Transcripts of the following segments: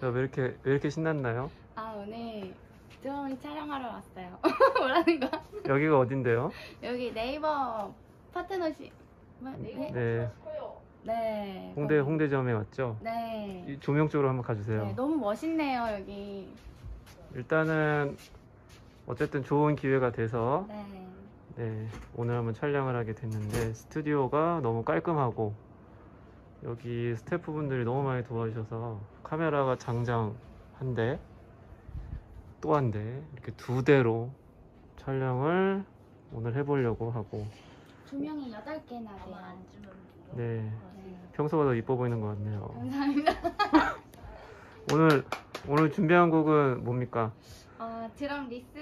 자, 왜 이렇게 왜 이렇게 신났나요? 아 오늘 드럼 촬영하러 왔어요. 뭐라는 거야? 여기가 어딘데요? 여기 네이버 파트너십. 뭐, 네. 네, 네. 홍대 거기. 홍대점에 왔죠. 네. 이 조명 쪽으로 한번 가주세요. 네. 너무 멋있네요 여기. 일단은 어쨌든 좋은 기회가 돼서 네. 네, 오늘 한번 촬영을 하게 됐는데 스튜디오가 너무 깔끔하고 여기 스태프분들이 너무 많이 도와주셔서 카메라가 장장 한 대, 또 한 대, 이렇게 두 대로 촬영을 오늘 해보려고 하고 조명이 8개나 돼요. 네, 네. 평소보다 더 이뻐 보이는 것 같네요. 감사합니다. 오늘 오늘 준비한 곡은 뭡니까? 어, drumless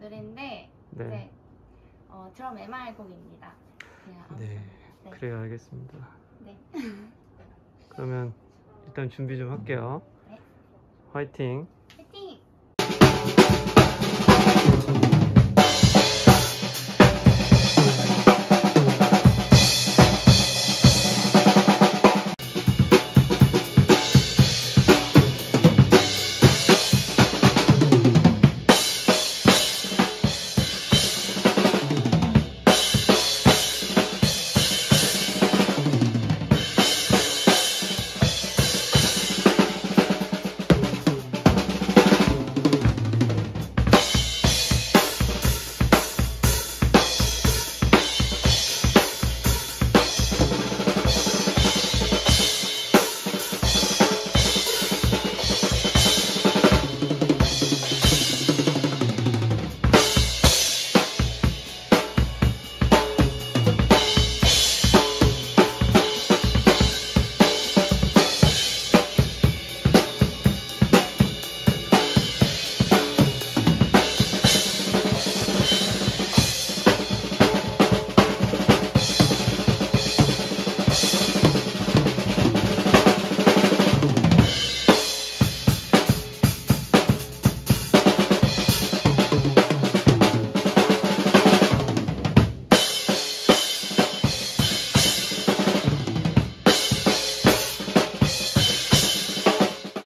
노래인데 네, 네. 어, 드럼 MR 곡입니다. 그냥 아무튼. 네, 네. 그래요, 알겠습니다. 네. 그러면 일단 준비 좀 할게요. 네. 화이팅!